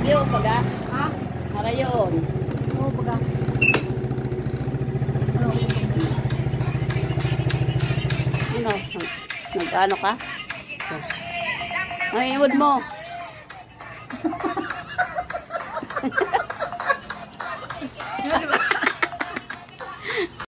Marayo, baga. Ha? Marayon. Oo, oh, baga. Ano? ano? Nag-ano ka? Ay, iwan mo. Ano ba?